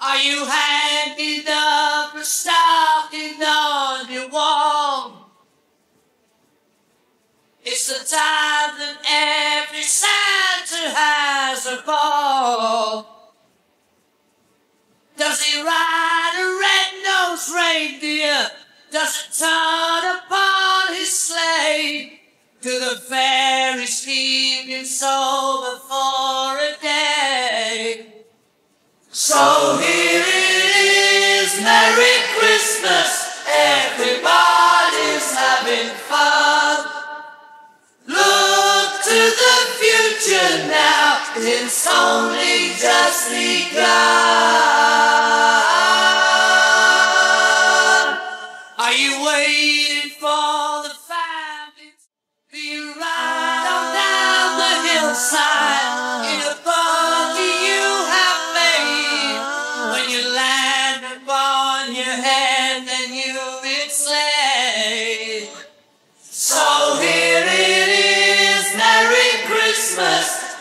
Are you hanging up or stocking on your wall? It's the time that every Santa has a ball. Does he ride a red-nosed reindeer? Does it turn upon his sleigh? To the fairy sleeping sober for a day. So here it is, Merry Christmas, everybody's having fun. Look to the future now, it's only just begun. Are you waiting for the? Do you ride on down the hillside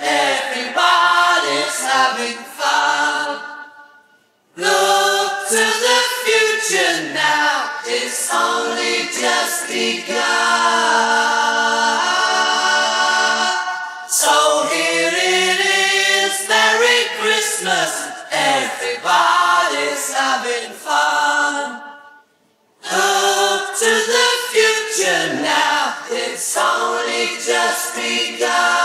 everybody's having fun. Look to the future now, it's only just begun. So here it is, Merry Christmas, everybody's having fun. Look to the future now, it's only just begun.